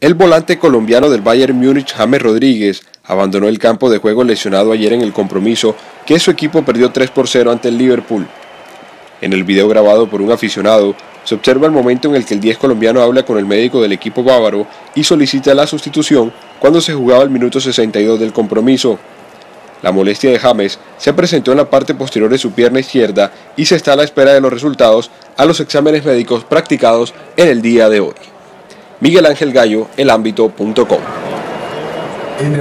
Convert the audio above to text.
El volante colombiano del Bayern Múnich, James Rodríguez, abandonó el campo de juego lesionado ayer en el compromiso que su equipo perdió 3 por 0 ante el Liverpool. En el video grabado por un aficionado, se observa el momento en el que el 10 colombiano habla con el médico del equipo bávaro y solicita la sustitución cuando se jugaba el minuto 62 del compromiso. La molestia de James se presentó en la parte posterior de su pierna izquierda y se está a la espera de los resultados a los exámenes médicos practicados en el día de hoy. Miguel Ángel Gallo, elambito.com. In